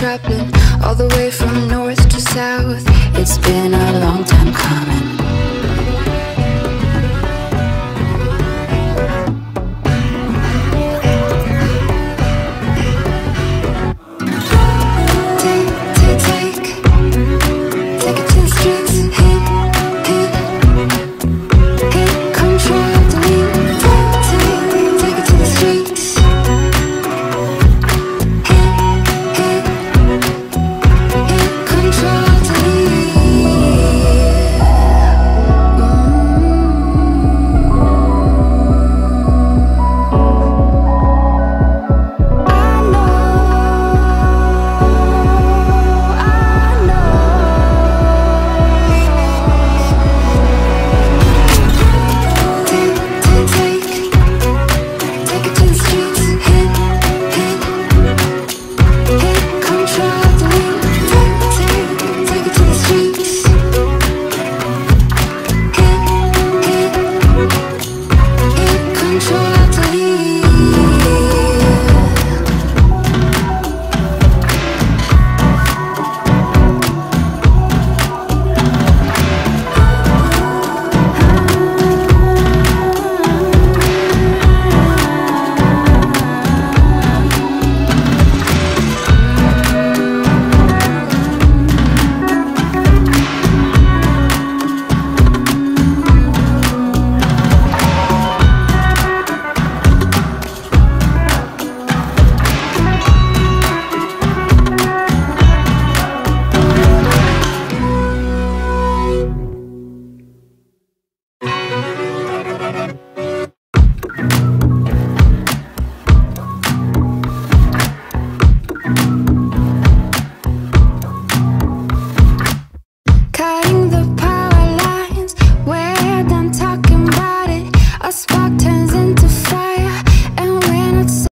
traveling all the way from north to south. It's been a long time coming.